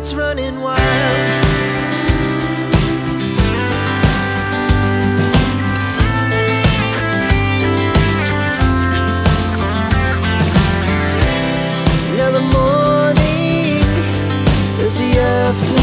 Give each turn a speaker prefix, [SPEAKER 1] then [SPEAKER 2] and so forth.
[SPEAKER 1] heart's running wild. Now the morning is the afternoon.